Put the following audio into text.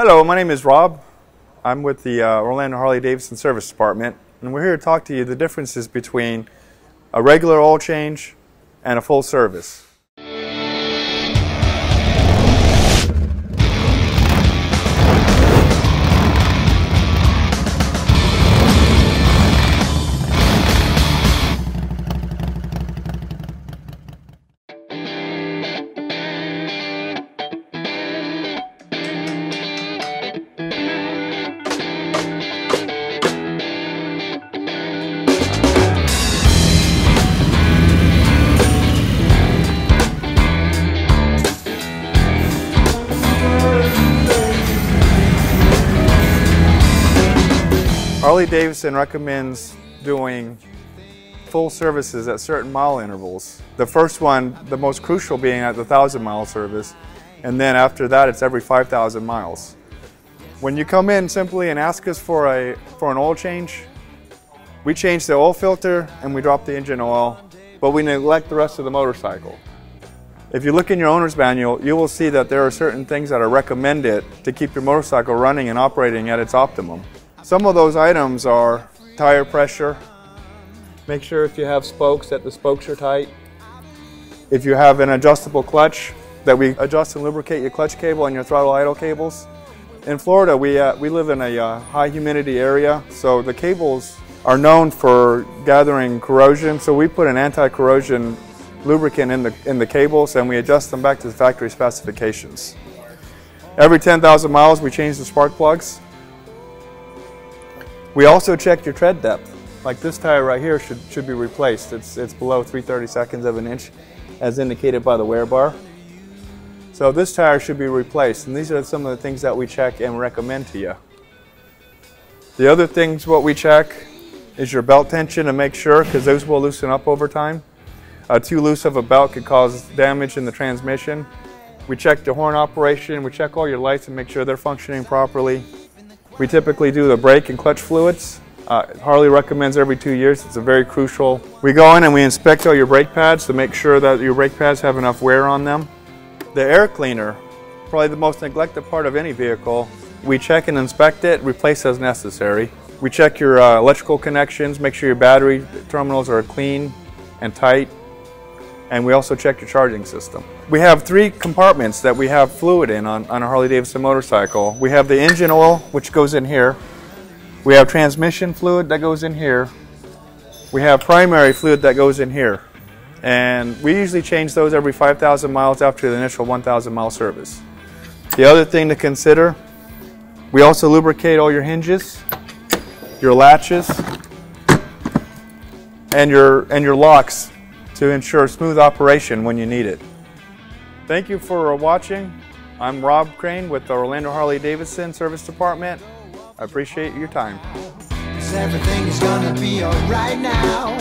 Hello, my name is Rob. I'm with the uh, Orlando Harley Davidson Service Department, and we're here to talk to you the differences between a regular oil change and a full service. Harley Davidson recommends doing full services at certain mile intervals. The first one, the most crucial being at the 1,000 mile service, and then after that it's every 5,000 miles. When you come in simply and ask us for, a, for an oil change, we change the oil filter and we drop the engine oil, but we neglect the rest of the motorcycle. If you look in your owner's manual, you will see that there are certain things that are recommended to keep your motorcycle running and operating at its optimum. Some of those items are tire pressure. Make sure if you have spokes that the spokes are tight. If you have an adjustable clutch, that we adjust and lubricate your clutch cable and your throttle idle cables. In Florida, we, uh, we live in a uh, high humidity area, so the cables are known for gathering corrosion, so we put an anti-corrosion lubricant in the, in the cables and we adjust them back to the factory specifications. Every 10,000 miles, we change the spark plugs. We also checked your tread depth. Like this tire right here should, should be replaced. It's, it's below 3 32nds of an inch as indicated by the wear bar. So this tire should be replaced and these are some of the things that we check and recommend to you. The other things what we check is your belt tension to make sure because those will loosen up over time. Uh, too loose of a belt could cause damage in the transmission. We check the horn operation, we check all your lights and make sure they're functioning properly. We typically do the brake and clutch fluids. Uh, Harley recommends every two years. It's a very crucial. We go in and we inspect all your brake pads to make sure that your brake pads have enough wear on them. The air cleaner, probably the most neglected part of any vehicle. We check and inspect it, replace as necessary. We check your uh, electrical connections, make sure your battery terminals are clean and tight and we also check your charging system. We have three compartments that we have fluid in on, on a Harley Davidson motorcycle. We have the engine oil, which goes in here. We have transmission fluid that goes in here. We have primary fluid that goes in here. And we usually change those every 5,000 miles after the initial 1,000 mile service. The other thing to consider, we also lubricate all your hinges, your latches, and your, and your locks to ensure smooth operation when you need it. Thank you for watching. I'm Rob Crane with the Orlando Harley Davidson Service Department. I appreciate your time. everything's gonna be alright now,